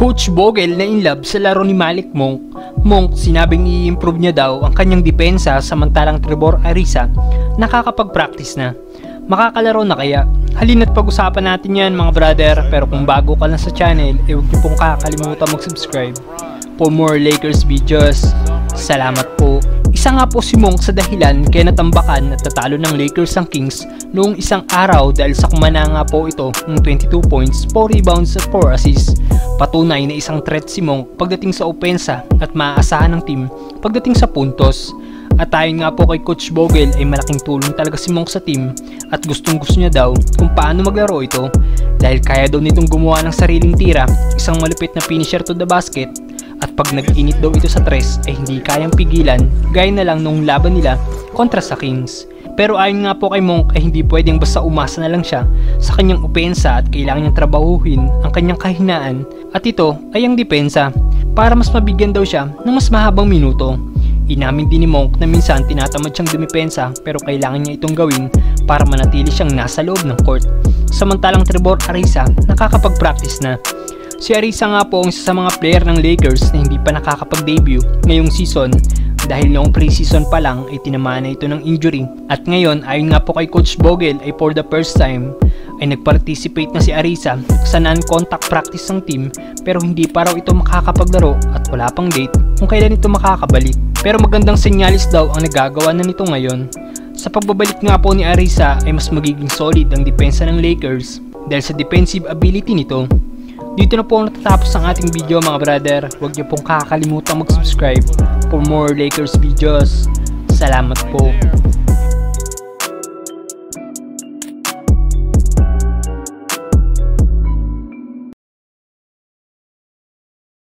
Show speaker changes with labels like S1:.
S1: Coach Vogel na in love sa laro ni Malik Monk. Monk sinabing i-improve niya daw ang kanyang depensa samantalang Trevor Ariza nakakapag-practice na. Makakalaro na kaya? Halina't pag-usapan natin yan mga brother pero kung bago ka lang sa channel, eh huwag niyo pong kakalimutan mag-subscribe for more Lakers videos. Salamat po. Isa nga po si Monk sa dahilan kaya natambakan at natalo ng Lakers ang Kings noong isang araw dahil sa kumana nga po ito ng 22 points, 4 rebounds at 4 assists. Patunay na isang threat si Monk pagdating sa opensa at maaasahan ng team pagdating sa puntos. At ayon nga po kay Coach Vogel ay malaking tulong talaga si Monk sa team at gustong gusto niya daw kung paano maglaro ito dahil kaya daw nitong gumawa ng sariling tira, isang malupit na finisher to the basket at pag nag-init daw ito sa tres ay hindi kayang pigilan gaya na lang nung laban nila kontra sa Kings. Pero ayon nga po kay Monk ay hindi pwedeng basta umasa na lang siya sa kanyang opensa at kailangan niyang trabahuhin ang kanyang kahinaan at ito ay ang depensa para mas mabigyan daw siya ng mas mahabang minuto. Inamin din ni Monk na minsan tinatamad siyang dumipensa pero kailangan niya itong gawin para manatili siyang nasa loob ng court. Samantalang Trevor Ariza nakakapag-practice na Si Arisa nga po ang isa sa mga player ng Lakers na hindi pa nakakapag-debut ngayong season dahil noong preseason pa lang ay tinamaan na ito ng injury. At ngayon ayon nga po kay Coach Vogel ay for the first time ay nag-participate na si Arisa sa non-contact practice ng team pero hindi pa raw ito makakapaglaro at wala pang date kung kailan ito makakabalik. Pero magandang senyalis daw ang nagagawa na nito ngayon. Sa pagbabalik nga po ni Arisa ay mas magiging solid ang depensa ng Lakers dahil sa defensive ability nito dito na po natatapos ang ating video mga brother. Huwag niyo pong kakalimutan mag-subscribe for more Lakers videos. Salamat po.